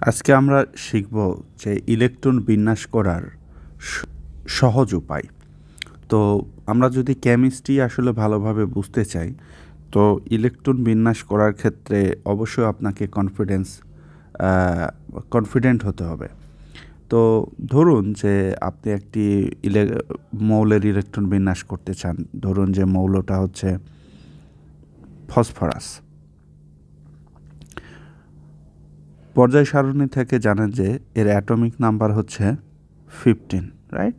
আজকে আমরা শিখব যে ইলেকট্রন বিন্যাস করার সহজ উপায়। তো আমরা যদি কেমিস্ট্রি আসলে ভালোভাবে বুঝতে চাই, তো ইলেকট্রন বিন্যাস করার ক্ষেত্রে অবশ্যই আপনাকে কনফিডেন্স কনফিডেন্ট হতে হবে। তো ধরুন যে আপনি একটি ইলে, মৌলের ইলেকট্রন বিন্যাস করতে চান। ধরুন যে মৌলটা হচ্ছে ফসফরাস। পর্যায় সারণী থেকে জানেন যে এর অ্যাটমিক নাম্বার হচ্ছে fifteen right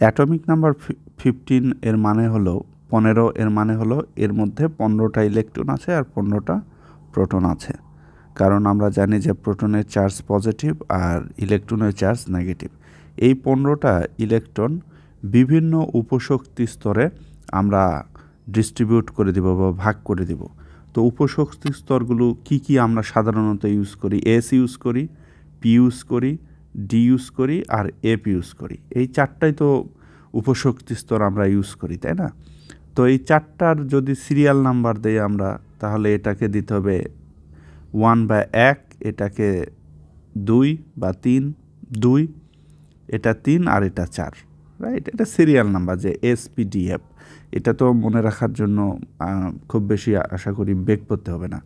atomic number fifteen এর মানে হলো পনেরো, এর মানে হলো এর মধ্যে পনেরোটা ইলেকট্রন আছে আর পনেরোটা প্রোটন আছে। কারণ আমরা জানি যে প্রোটনের চার্জ পজিটিভ আর ইলেকট্রনের চার্জ নেগেটিভ এই পনেরোটা ইলেকট্রন বিভিন্ন উপশক্তি স্তরে আমরা ডিস্ট্রিবিউট করে দিব বা ভাগ করে দিব। তো উপশক্তি স্তরগুলো কি কি আমরা সাধারণত ইউজ করি? এস ইউজ করি পি ইউজ করি ডি ইউজ করি আর এফ ইউজ করি। এই চারটাই তো উপশক্তি স্তর আমরা ইউজ করি, তাই না? তো এই চারটার যদি সিরিয়াল নাম্বার দেই আমরা, তাহলে এটাকে দিতে হবে ওয়ান বা এক, এটাকে দুই বা তিন, দুই, এটা তিন আর এটা চার রাইট এটা সিরিয়াল নাম্বার যে এসপিডিএফ এটা তো মনে রাখার জন্য খুব বেশি আশা করি বেগ করতে হবে না।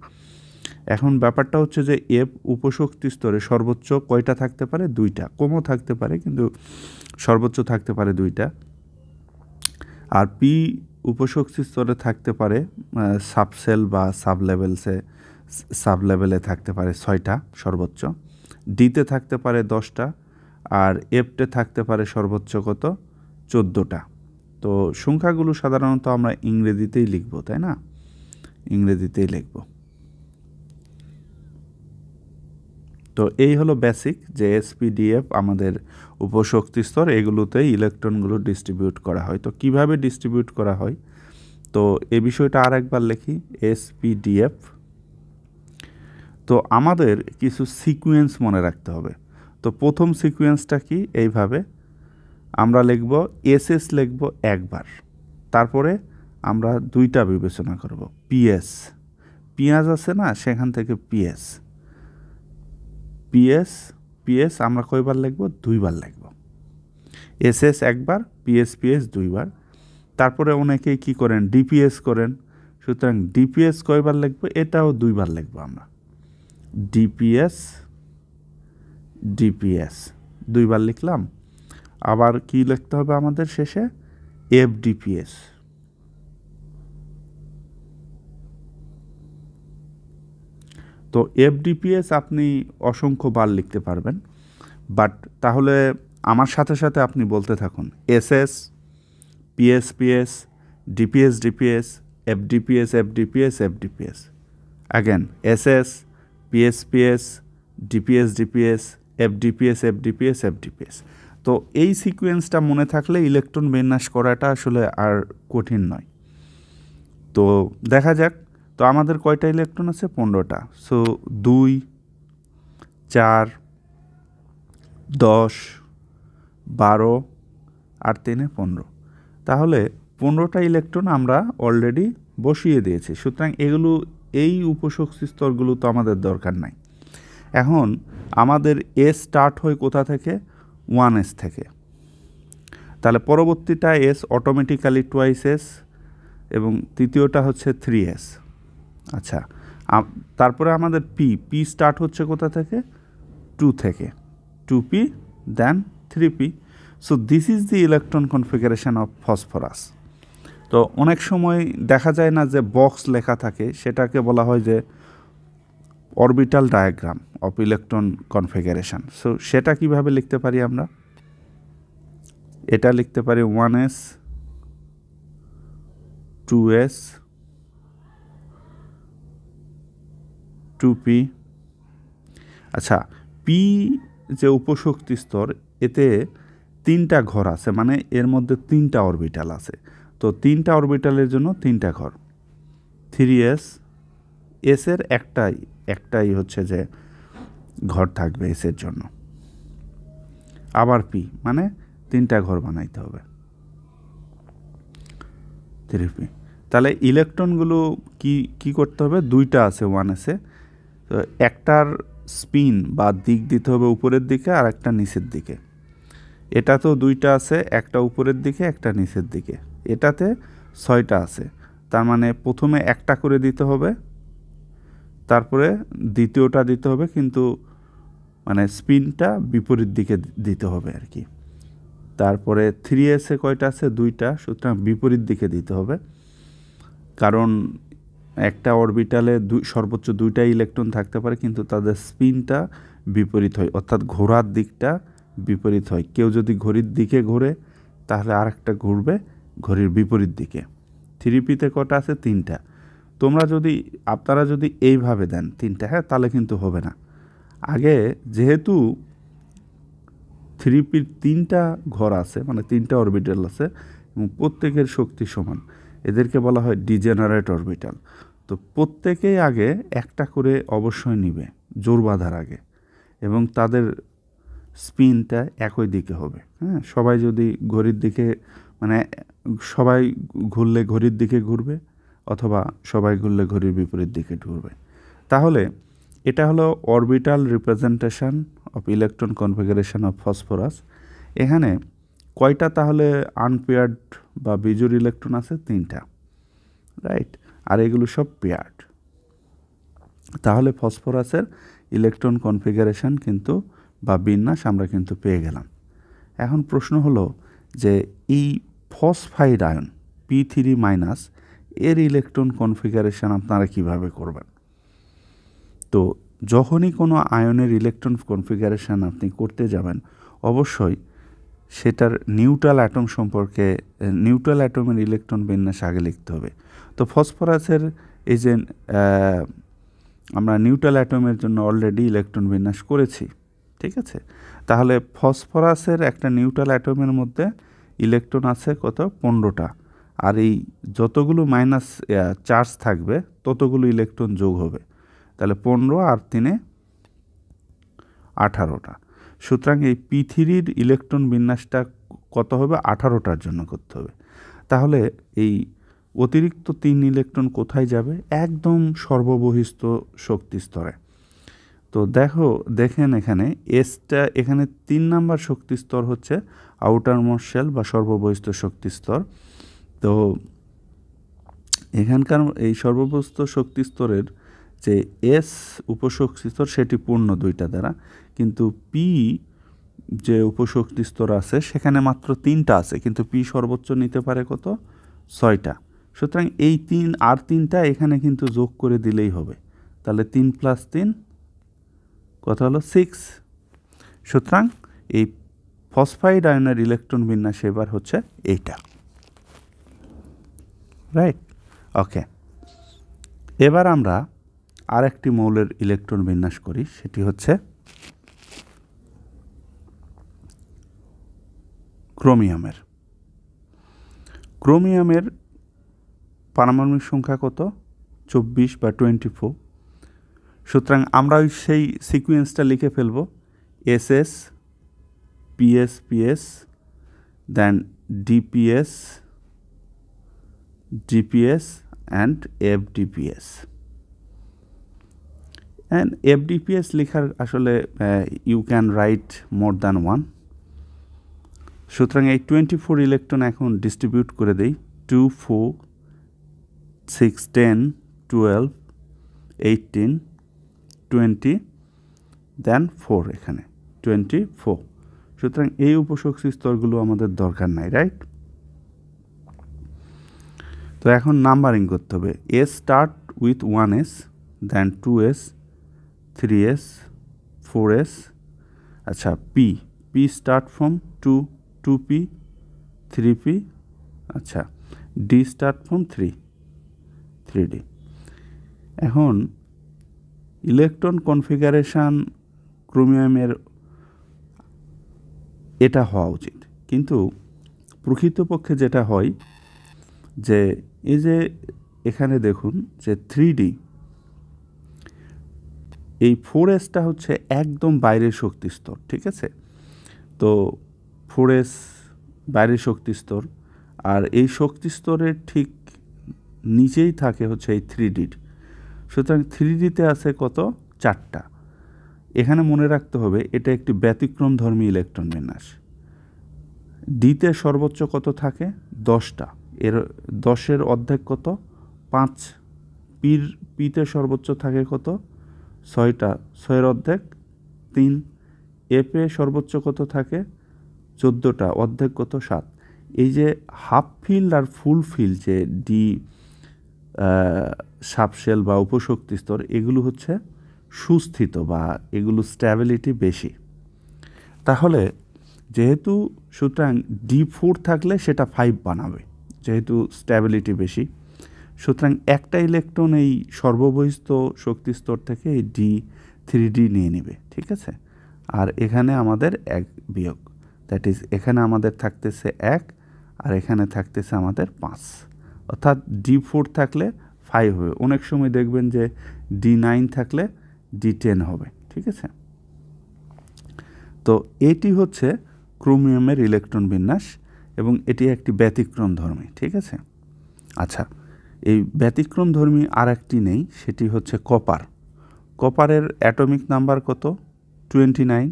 এখন ব্যাপারটা হচ্ছে যে, এফ উপশক্তি স্তরে সর্বোচ্চ কয়টা থাকতে পারে? দুইটা। কমও থাকতে পারে, কিন্তু সর্বোচ্চ থাকতে পারে দুইটা। আর পি উপশক্তি স্তরে থাকতে পারে সাবসেল বা সাব লেভেলসে সাব লেভেলে থাকতে পারে ছয়টা সর্বোচ্চ। ডিতে থাকতে পারে দশটা, আর এফটে থাকতে পারে সর্বোচ্চ কত? চোদ্দোটা। তো সংখ্যাগুলো সাধারণত আমরা ইংরেজিতেই লিখব, তাই না? ইংরেজিতেই লিখব। তো এই হলো বেসিক যে এসপিডিএফ আমাদের উপশক্তি স্তর, এগুলোতেই ইলেকট্রনগুলো ডিস্ট্রিবিউট করা হয়। তো কীভাবে ডিস্ট্রিবিউট করা হয়? তো এ বিষয়টা আর একবার লিখি এসপিডিএফ তো আমাদের কিছু সিকুয়েন্স মনে রাখতে হবে। তো প্রথম সিকুয়েন্সটা কি? এইভাবে আমরা লিখব এস এস লিখব একবার। তারপরে আমরা দুইটা বিবেচনা করব, পিএস। পিঁয়াজ আছে না, সেখান থেকে পিএস। পিএস পিএস আমরা কয়বার লিখব? দুইবার লিখব। এস এস একবার, পিএস পিএস দুইবার। তারপরে অনেকেই কি করেন? ডিপিএস করেন। সুতরাং ডিপিএস কয়বার লিখব? এটাও দুইবার লিখব আমরা। D P S D P S. দুইবার লিখলাম আবার কি লিখতে হবে আমাদের শেষে এফডিপিএস তো এফডিপিএস আপনি অসংখ্য বার লিখতে পারবেন বাট তাহলে আমার সাথে সাথে আপনি বলতে থাকুন S S P S P S D P S D P S F D P S F D P S F D P S again S S P S P S D P S D P S F D P S F D P S F D P S তো এই সিকোয়েন্সটা মনে থাকলে electron বিন্যাস করাটা আসলে আর কঠিন নয়। তো দেখা যাক, তো আমাদের কয়টা ইলেকট্রন আছে? পনেরোটা। সো দুই, চার, দশ, বারো আর তিনে পনেরো। তাহলে পনেরোটা ইলেকট্রন আমরা অলরেডি বসিয়ে দিয়েছি। সুতরাং এগুলো, এই উপশক্তি স্তরগুলো তো আমাদের দরকার নাই। এখন আমাদের এ স্টার্ট হয় কোথা থেকে? ওয়ান এস থেকে। তাহলে পরবর্তীটা এস অটোমেটিক্যালি টুয়াইস এস এবং তৃতীয়টা হচ্ছে থ্রি এস। আচ্ছা তারপরে আমাদের পি পি স্টার্ট হচ্ছে কোথা থেকে? টু থেকে। Two P then three P so this is the electron configuration of phosphorus তো অনেক সময় দেখা যায় না যে বক্স লেখা থাকে, সেটাকে বলা হয় যে orbital diagram of electron configuration so সেটা কীভাবে লিখতে পারি আমরা? এটা লিখতে পারি one S two S two P আচ্ছা পি যে উপশক্তি স্তর, এতে তিনটা ঘর আছে মানে এর মধ্যে তিনটা অরবিটাল আছে। তো তিনটা অরবিটালের জন্য তিনটা ঘর। থ্রি এস এসের একটাই একটাই হচ্ছে যে ঘর থাকবে এসের জন্য। আবার পি মানে তিনটা ঘর বানাইতে হবে। Three P. তাহলে ইলেকট্রনগুলো কি কি করতে হবে? দুইটা আছে ওয়ান এসে তো একটার স্পিন বা দিক দিতে হবে উপরের দিকে আর একটা নিচের দিকে। এটা তো দুইটা আছে, একটা উপরের দিকে, একটা নিচের দিকে। এটাতে ছয়টা আছে। তার মানে প্রথমে একটা করে দিতে হবে। তারপরে দ্বিতীয়টা দিতে হবে, কিন্তু মানে স্পিনটা বিপরীত দিকে দিতে হবে আর কি। তারপরে থ্রি এসে কয়টা আছে? দুইটা, সুতরাং বিপরীত দিকে দিতে হবে। কারণ একটা অরবিটালে দুই, সর্বোচ্চ দুইটা ইলেকট্রন থাকতে পারে, কিন্তু তাদের স্পিনটা বিপরীত হয়, অর্থাৎ ঘোরার দিকটা বিপরীত হয়। কেউ যদি ঘড়ির দিকে ঘোরে, তাহলে আর একটা ঘুরবে ঘড়ির বিপরীত দিকে। থ্রি পিতে কটা আছে? তিনটা। তোমরা যদি, আপনারা যদি এইভাবে দেন তিনটা হ্যাঁ তাহলে কিন্তু হবে না। আগে যেহেতু থ্রি পির তিনটা ঘর আছে মানে তিনটা অরবিটাল আছে, এবং প্রত্যেকের শক্তি সমান, এদেরকে বলা হয় ডিজেনারেট অরবিটাল তো প্রত্যেকেই আগে একটা করে অবশ্যই নিবে, জোর বাঁধার আগে, এবং তাদের স্পিনটা একই দিকে হবে হ্যাঁ সবাই যদি ঘড়ির দিকে মানে সবাই ঘুরলে ঘড়ির দিকে ঘুরবে অথবা সবাই ঘুরলে ঘড়ির বিপরীত দিকে ঘুরবে। তাহলে এটা হলো orbital representation of electron configuration of phosphorus এখানে কয়টা তাহলে আনপেয়ার্ড বা বিজুর ইলেকট্রন আছে? তিনটা। রাইট আর এগুলো সব পেয়ার্ড তাহলে ফসফরাসের ইলেকট্রন কনফিগারেশন কিন্তু বা বিন্যাস আমরা কিন্তু পেয়ে গেলাম। এখন প্রশ্ন হলো যে এই phosphide ion P three minus এর ইলেকট্রন কনফিগারেশন আপনারা কীভাবে করবেন? তো যখনই কোনো আয়নের ইলেকট্রন কনফিগারেশান আপনি করতে যাবেন, অবশ্যই সেটার নিউট্রাল অ্যাটম সম্পর্কে নিউট্রাল অ্যাটমের ইলেকট্রন বিন্যাস আগে লিখতে হবে। তো ফসফরাসের এই যে আমরা নিউট্রাল অ্যাটমের জন্য অলরেডি ইলেকট্রন বিন্যাস করেছি, ঠিক আছে? তাহলে ফসফরাসের একটা নিউট্রাল অ্যাটমের মধ্যে ইলেকট্রন আছে কত? পনেরোটা। আর এই যতগুলো মাইনাস চার্জ থাকবে, ততগুলো ইলেকট্রন যোগ হবে। তাহলে পনেরো আর তিনে আঠারোটা। সুতরাং এই পৃথিবীর ইলেকট্রন বিন্যাসটা কত হবে? আঠারোটার জন্য করতে হবে। তাহলে এই অতিরিক্ত তিন ইলেকট্রন কোথায় যাবে? একদম সর্ববহিস্থ শক্তি স্তরে। তো দেখো, দেখেন এখানে এসটা এখানে তিন নাম্বার শক্তি স্তর হচ্ছে আউটার মোস্ট বা সর্ববহিস্থ শক্তি স্তর। তো এখানকার এই সর্ববহিস্থ শক্তি স্তরের যে এস উপশক্তি স্তর, সেটি পূর্ণ দুইটা দ্বারা। কিন্তু পি যে উপশক্তি স্তর আছে, সেখানে মাত্র তিনটা আছে। কিন্তু পি সর্বোচ্চ নিতে পারে কত? ছয়টা। সুতরাং এই তিন, আর তিনটা এখানে কিন্তু যোগ করে দিলেই হবে। তাহলে তিন প্লাস তিন কথা হলো? সিক্স। সুতরাং এই ফসফাইড আয়নের ইলেকট্রন বিন্যাস এবার হচ্ছে এইটা। রাইট ওকে এবার আমরা আরেকটি মৌলের ইলেকট্রন বিন্যাস করি, সেটি হচ্ছে ক্রোমিয়ামের। ক্রোমিয়ামের পারমাণবিক সংখ্যা কত? চব্বিশ বা টোয়েন্টি ফোর সুতরাং আমরা ওই সেই সিকুয়েন্সটা লিখে ফেলব, S S P S P S then D P S D P S and F D P S and F D P S লেখার আসলে you can write more than one সুতরাং এই টোয়েন্টি ফোর ইলেকট্রন এখন distribute করে দেই two four six ten twelve eighteen twenty then four এখানে twenty four সুতরাং এই উপশক্তি স্তরগুলো আমাদের দরকার নাই রাইট তো এখন নাম্বারিং করতে হবে। S start with one S then two S three S four S আচ্ছা P P start from two two P three P আচ্ছা D start from three three D এখন ইলেকট্রন কনফিগারেশান ক্রোমিয়ামের এটা হওয়া উচিত। কিন্তু প্রকৃতপক্ষে যেটা হয় যে এই যে এখানে দেখুন যে থ্রি ডি এই ফোর এসটা হচ্ছে একদম বাইরের শক্তি স্তর, ঠিক আছে? তো ফোর এস বাইরের শক্তি স্তর, আর এই শক্তি স্তরের ঠিক নিচেই থাকে হচ্ছে এই থ্রি ডির সুতরাং থ্রি ডিতে আছে কত? চারটা। এখানে মনে রাখতে হবে, এটা একটি ব্যতিক্রম ধর্মী ইলেকট্রন বিন্যাস। ডিতে সর্বোচ্চ কত থাকে? দশটা। এর দশের অর্ধেক কত? পাঁচ। পির, পিতে সর্বোচ্চ থাকে কত? ছয়টা। ছয়ের অর্ধেক, তিন। এপে সর্বোচ্চ কত থাকে? চোদ্দোটা। অর্ধেক কত? সাত। এই যে হাফ ফিল্ড আর ফুল ফিল্ড যে ডি সাবশেল বা উপশক্তি স্তর, এগুলো হচ্ছে সুস্থিত বা এগুলো স্ট্যাবিলিটি বেশি। তাহলে যেহেতু সুতরাং ডি ফোর থাকলে সেটা ফাইভ বানাবে। যেহেতু স্ট্যাবিলিটি বেশি। সুতরাং একটা ইলেকট্রন এই সর্ববহিস্থ শক্তি স্তর থেকে এই ডি থ্রি ডি নিয়ে নেবে, ঠিক আছে? আর এখানে আমাদের এক বিয়োগ। দ্যাট ইজ এখানে আমাদের থাকতেছে এক, আর এখানে থাকতেছে আমাদের পাঁচ। অর্থাৎ ডি ফোর থাকলে ফাইভ হবে। অনেক সময় দেখবেন যে ডি নাইন থাকলে ডি টেন হবে, ঠিক আছে? তো এটি হচ্ছে ক্রোমিয়ামের ইলেকট্রন বিন্যাস। এবং এটি একটি ব্যতিক্রম ধর্মী, ঠিক আছে? আচ্ছা এই ব্যতিক্রম ধর্মী আর একটি নেই, সেটি হচ্ছে কপার। কপারের অ্যাটমিক নাম্বার কত? Twenty nine.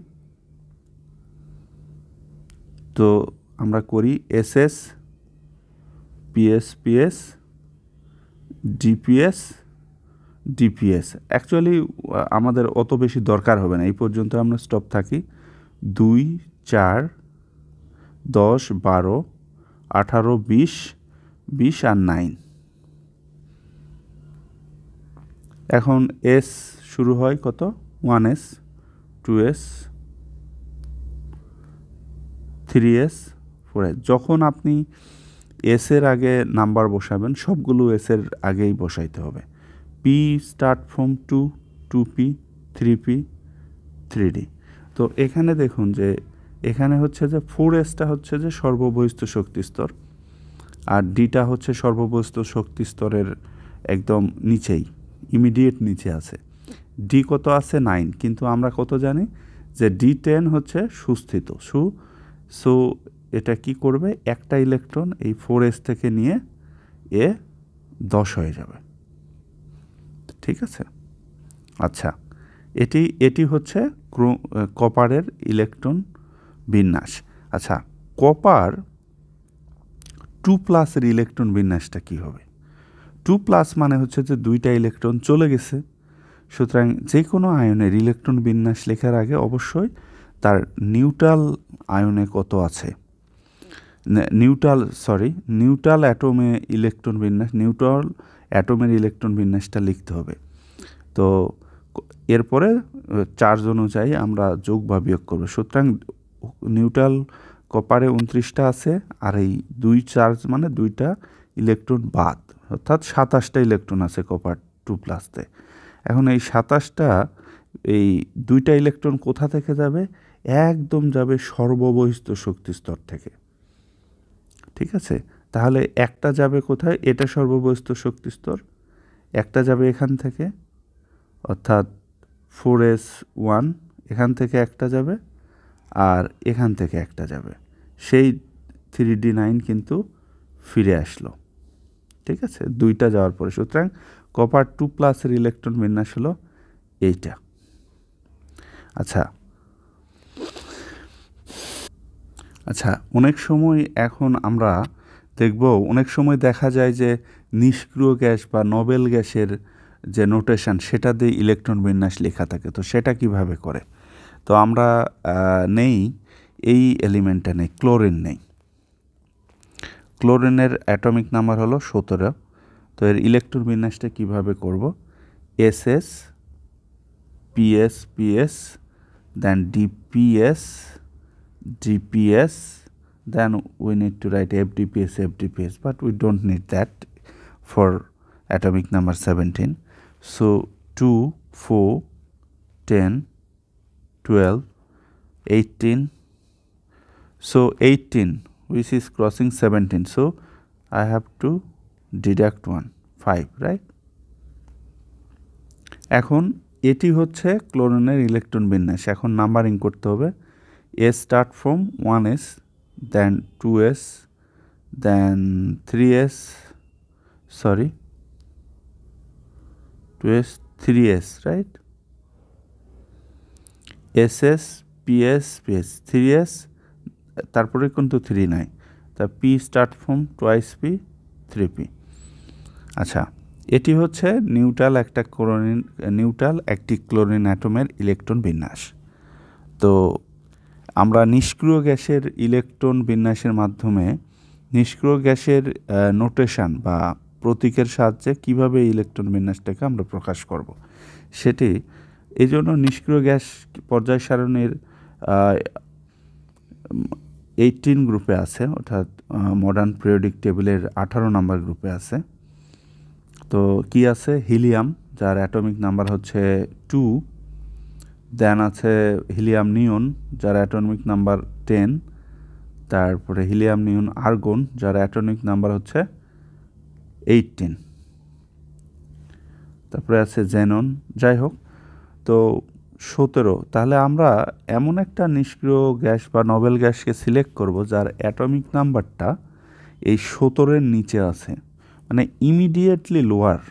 তো আমরা করি S S P S P S D P S D P S actually আমাদের অত বেশি দরকার হবে না, এই পর্যন্ত আমরা স্টপ থাকি। দুই, চার দশ, বারো, আঠারো, বিশ বিশ আর নাইন। এখন এস শুরু হয় কত? One S, two S, three S, four S. যখন আপনি এসের আগে নাম্বার বসাবেন, সবগুলো এসের আগেই বসাইতে হবে। P start from two two P, three P, three D. তো এখানে দেখুন যে এখানে হচ্ছে যে ফোর এসটা হচ্ছে যে সর্ববহিস্থ শক্তি স্তর, আর ডিটা হচ্ছে সর্ববহিস্থ শক্তি স্তরের একদম নিচেই ইমিডিয়েট নিচে আছে। ডি কত আছে? নাইন কিন্তু আমরা কত জানি যে ডি টেন হচ্ছে সুস্থিত। সু, সো এটা কি করবে? একটা ইলেকট্রন এই ফোর এস থেকে নিয়ে এ দশ হয়ে যাবে। ঠিক আছে? আচ্ছা এটি এটি হচ্ছে কপারের ইলেকট্রন বিন্যাস। আচ্ছা কপার টু প্লাসের ইলেকট্রন বিন্যাসটা কী হবে? টু প্লাস মানে হচ্ছে যে দুইটা ইলেকট্রন চলে গেছে। সুতরাং যে কোনো আয়নের ইলেকট্রন বিন্যাস লেখার আগে অবশ্যই তার নিউট্রাল আয়নে কত আছে? নিউট্রাল সরি নিউট্রাল অ্যাটোমে ইলেকট্রন বিন্যাস নিউট্রাল অ্যাটোমের ইলেকট্রন বিন্যাসটা লিখতে হবে। তো এরপরে চার্জ অনুযায়ী আমরা যোগ বা বিয়োগ করব। সুতরাং নিউট্রাল কপারে উনত্রিশটা আছে, আর এই দুই চার্জ মানে দুইটা ইলেকট্রন বাদ, অর্থাৎ সাতাশটা ইলেকট্রন আছে কপার টু প্লাসতে। এখন এই সাতাশটা, এই দুইটা ইলেকট্রন কোথা থেকে যাবে? একদম যাবে সর্ববহিস্থ শক্তি স্তর থেকে। ঠিক আছে? তাহলে একটা যাবে কোথায়? এটা সর্ববহিস্থ শক্তি স্তর, একটা যাবে এখান থেকে, অর্থাৎ ফোর এস ওয়ান, এখান থেকে একটা যাবে আর এখান থেকে একটা যাবে। সেই থ্রি ডি নাইন কিন্তু ফিরে আসলো। ঠিক আছে? দুইটা যাওয়ার পরে। সুতরাং কপার টু প্লাসের ইলেকট্রন বিন্যাস হলো এইটা। আচ্ছা। আচ্ছা অনেক সময় এখন আমরা দেখব, অনেক সময় দেখা যায় যে নিষ্ক্রিয় গ্যাস বা নোবেল গ্যাসের যে নোটেশন সেটা দিয়ে ইলেকট্রন বিন্যাস লেখা থাকে। তো সেটা কীভাবে করে? তো আমরা নেই এই এলিমেন্টটা নেই ক্লোরিন নেই ক্লোরিনের অ্যাটমিক নাম্বার হলো সতেরো তো এর ইলেকট্রন বিন্যাসটা কীভাবে করব S S P S P S then D P S D P S then we need to write FDPS, FDPS, but we don't need that for atomic number 17. So 2, 4, 10, 12, 18. So 18 which is crossing 17. So I have to deduct 1, 5, right? এখন এটি হচ্ছে ক্লোরিনের electron বিন্যাস এখন numbering করতে হবে S start from one S then two S then three S sorry two S three S right S S P S P S three S, তারপরে কিন্তু three নাই। তা P start from twice P three P আচ্ছা এটি হচ্ছে neutral একটা chlorine neutral একটি chlorine অ্যাটমের ইলেকট্রন বিন্যাস। তো আমরা নিষ্ক্রিয় গ্যাসের ইলেকট্রন বিন্যাসের মাধ্যমে নিষ্ক্রিয় গ্যাসের নোটেশন বা প্রতীকের সাহায্যে কীভাবে ইলেকট্রন বিন্যাসটাকে আমরা প্রকাশ করব, সেটি এই জন্য নিষ্ক্রিয় গ্যাস পর্যায় সারণীর এইটিন গ্রুপে আছে, অর্থাৎ মডার্ন পিরিয়ডিক টেবিলের আঠারো নাম্বার গ্রুপে আছে। তো কি আছে? হিলিয়াম যার অ্যাটমিক নাম্বার হচ্ছে টু দেন আছে হিলিয়াম নিয়ন যার অ্যাটমিক নাম্বার টেন তারপরে হিলিয়াম নিয়ন আর্গন যার অ্যাটমিক নাম্বার হচ্ছে এইটিন তারপরে আছে জেনন যাই হোক তো সতেরো, তাহলে আমরা এমন একটা নিষ্ক্রিয় গ্যাস বা নবেল গ্যাসকে সিলেক্ট করব যার অ্যাটমিক নাম্বারটা এই সতেরোর নিচে আছে। মানে ইমিডিয়েটলি লোয়ার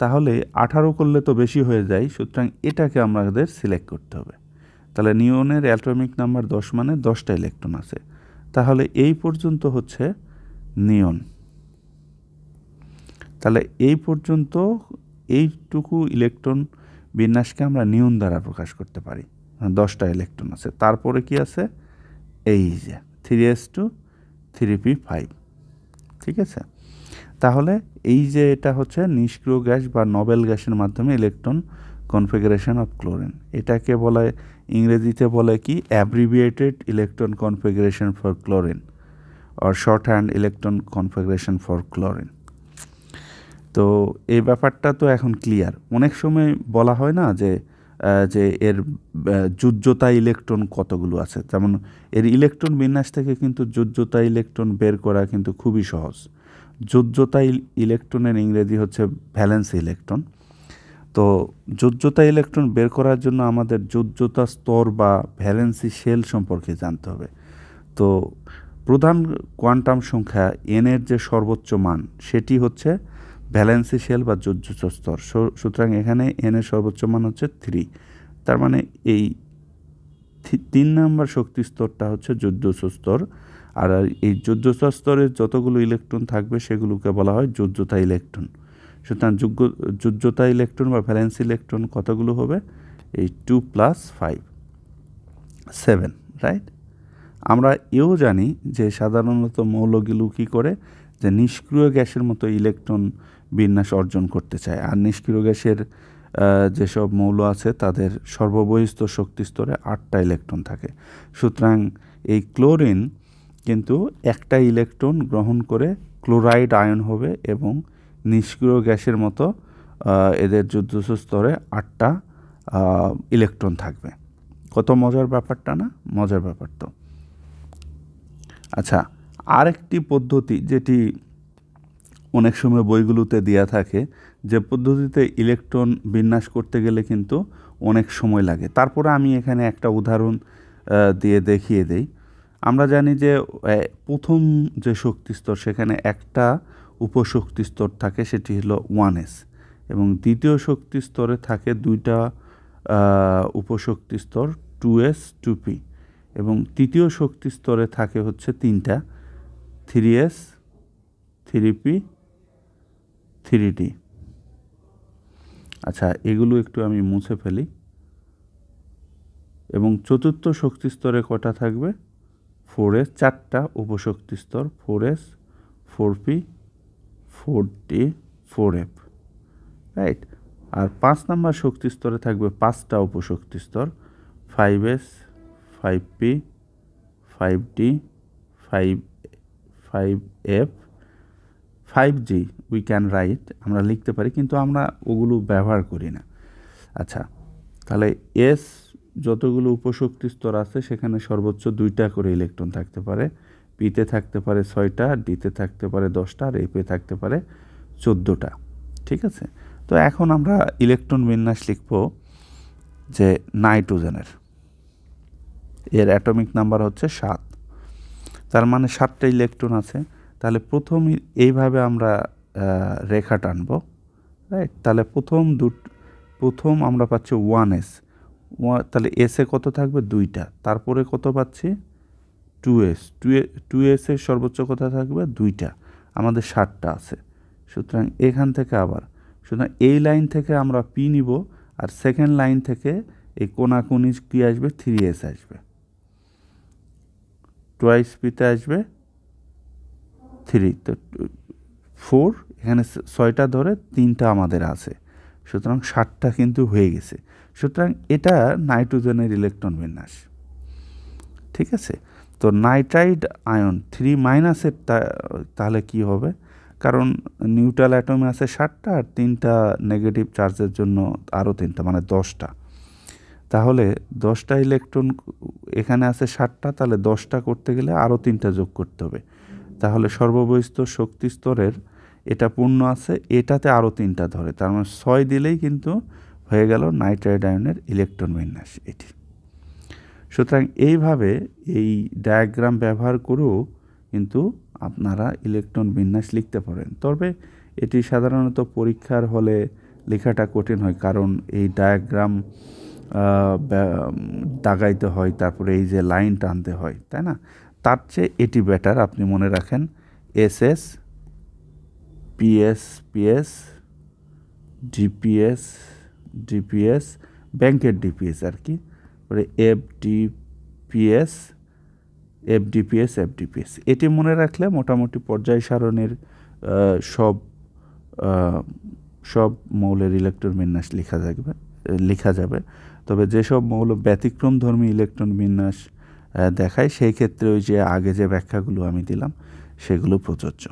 তাহলে আঠারো করলে তো বেশি হয়ে যায়, সুতরাং এটাকে আমাদের সিলেক্ট করতে হবে। তাহলে নিয়নের অ্যাটমিক নাম্বার দশ মানে দশটা ইলেকট্রন আছে। তাহলে এই পর্যন্ত হচ্ছে নিয়ন তাহলে এই পর্যন্ত এইটুকু ইলেকট্রন বিন্যাসকে আমরা নিয়ন দ্বারা প্রকাশ করতে পারি। দশটা ইলেকট্রন আছে। তারপরে কি আছে? এই যে three S two three P five ঠিক আছে? তাহলে এই যে এটা হচ্ছে নিষ্ক্রিয় গ্যাস বা নবেল গ্যাসের মাধ্যমে ইলেকট্রন কনফিগারেশন অফ ক্লোরিন এটাকে বলে, ইংরেজিতে বলে কি? Abbreviated electron configuration for chlorine or shorthand electron configuration for chlorine তো এই ব্যাপারটা তো এখন ক্লিয়ার অনেক সময় বলা হয় না যে যে এর যুজ্যতা ইলেকট্রন কতগুলো আছে। যেমন এর ইলেকট্রন বিন্যাস থেকে কিন্তু যোজ্যতা ইলেকট্রন বের করা কিন্তু খুবই সহজ। যোজ্যতা ইলেকট্রনের ইংরেজি হচ্ছে ভ্যালেন্স ইলেকট্রন তো যোজ্যতা ইলেকট্রন বের করার জন্য আমাদের যোজ্যতা স্তর বা ভ্যালেন্সি শেল সম্পর্কে জানতে হবে। তো প্রধান কোয়ান্টাম সংখ্যা এনের যে সর্বোচ্চ মান, সেটি হচ্ছে ভ্যালেন্সি শেল বা যোজ্য স্তর সুতরাং এখানে এন এর সর্বোচ্চ মান হচ্ছে থ্রি। তার মানে এই তিন নাম্বার শক্তি স্তরটা হচ্ছে যোজ্য স্তর আর এই যোজ্যতা স্তরের যতগুলো ইলেকট্রন থাকবে সেগুলোকে বলা হয় যোজ্যতা ইলেকট্রন। সুতরাং যোগ্য যোজ্যতা ইলেকট্রন বা ভ্যালেন্স ইলেকট্রন কতগুলো হবে? এই two plus five. Seven, right? আমরা এও জানি যে সাধারণত মৌলগুলো কী করে? যে নিষ্ক্রিয় গ্যাসের মতো ইলেকট্রন বিন্যাস অর্জন করতে চায়। আর নিষ্ক্রিয় গ্যাসের যেসব মৌল আছে, তাদের সর্ববহিস্থ শক্তি স্তরে আটটা ইলেকট্রন থাকে। সুতরাং এই ক্লোরিন কিন্তু একটা ইলেকট্রন গ্রহণ করে ক্লোরাইড আয়ন হবে এবং নিষ্ক্রিয় গ্যাসের মতো এদের যুদ্ধ স্তরে আটটা ইলেকট্রন থাকবে। কত মজার ব্যাপারটা না? মজার ব্যাপার তো। আচ্ছা আরেকটি পদ্ধতি যেটি অনেক সময় বইগুলোতে দেওয়া থাকে, যে পদ্ধতিতে ইলেকট্রন বিন্যাস করতে গেলে কিন্তু অনেক সময় লাগে। তারপরে আমি এখানে একটা উদাহরণ দিয়ে দেখিয়ে দেই। আমরা জানি যে প্রথম যে শক্তি স্তর সেখানে একটা উপশক্তি স্তর থাকে, সেটি হলো ওয়ান এস। এবং দ্বিতীয় শক্তি স্তরে থাকে দুইটা উপশক্তি স্তর টু এস, টু পি। এবং তৃতীয় শক্তি স্তরে থাকে হচ্ছে তিনটা। Three S, three P, three D আচ্ছা এগুলো একটু আমি মুছে ফেলি। এবং চতুর্থ শক্তি স্তরে কটা থাকবে? ফোর এস, চারটা উপশক্তি স্তর, four S, four P, four D four F. Right? আর পাঁচ নাম্বার শক্তি স্তরে থাকবে পাঁচটা উপশক্তি স্তর, five S, five P, five D five five F five G we can write আমরা লিখতে পারি, কিন্তু আমরা ওগুলো ব্যবহার করি না। আচ্ছা তাহলে এস যতগুলো উপশক্তি স্তর আছে, সেখানে সর্বোচ্চ দুইটা করে ইলেকট্রন থাকতে পারে। পিতে থাকতে পারে ছয়টা ডিতে থাকতে পারে দশটা, আর এপে থাকতে পারে চোদ্দোটা, ঠিক আছে? তো এখন আমরা ইলেকট্রন বিন্যাস লিখব যে নাইট্রোজেনের এর। অ্যাটমিক নাম্বার হচ্ছে সাত। তার মানে সাতটা ইলেকট্রন আছে। তাহলে প্রথম এইভাবে আমরা রেখা টানব রাইট তাহলে প্রথম দু প্রথম আমরা পাচ্ছি ওয়ান এস তাহলে এসে কত থাকবে? দুইটা। তারপরে কত পাচ্ছি? টু এস টু টু এসের সর্বোচ্চ কথা থাকবে দুইটা। আমাদের ষাটটা আছে। সুতরাং এখান থেকে আবার। সুতরাং এই লাইন থেকে আমরা পি নিব, আর সেকেন্ড লাইন থেকে এই কোনাকুনি কী আসবে? থ্রি এস আসবে। টোয়াইস পিতে আসবে। থ্রি তো ফোর এখানে ছয়টা ধরে তিনটা আমাদের আছে। সুতরাং ষাটটা কিন্তু হয়ে গেছে। সুতরাং এটা নাইট্রোজেনের ইলেকট্রন বিন্যাস। ঠিক আছে? তো নাইট্রাইড আয়ন থ্রি মাইনাসের তাহলে কি হবে? কারণ নিউট্রাল অ্যাটমে আছে ষাটটা আর তিনটা নেগেটিভ চার্জের জন্য আরও তিনটা মানে দশটা। তাহলে দশটা ইলেকট্রন এখানে আছে ষাটটা, তাহলে দশটা করতে গেলে আরও তিনটা যোগ করতে হবে। তাহলে সর্ববহিস্থ শক্তি স্তরের এটা পূর্ণ আছে, এটাতে আরও তিনটা ধরে। তার মানে ছয় দিলেই কিন্তু হয়ে গেল নাইট্রাইড আয়নের ইলেকট্রন বিন্যাস এটি। সুতরাং এইভাবে এই ডায়াগ্রাম ব্যবহার করেও কিন্তু আপনারা ইলেকট্রন বিন্যাস লিখতে পারেন। তবে এটি সাধারণত পরীক্ষার হলে লেখাটা কঠিন হয়, কারণ এই ডায়াগ্রাম দাগাইতে হয়, তারপরে এই যে লাইন টানতে হয়, তাই না? তার চেয়ে এটি বেটার আপনি মনে রাখেন S S P S P S D P S D P S ব্যাংকের ডিপিএস আর কি। এফ ডিপিএস এফডিপিএস এফডিপিএস এটি মনে রাখলে মোটামুটি পর্যায় সারণের সব সব মৌলের ইলেকট্রন বিন্যাস লেখা যাবে লেখা যাবে। তবে যেসব মৌল ব্যতিক্রম ধর্মী ইলেকট্রন বিন্যাস দেখায়, সেই ক্ষেত্রে ওই যে আগে যে ব্যাখ্যাগুলো আমি দিলাম, সেগুলো প্রযোজ্য।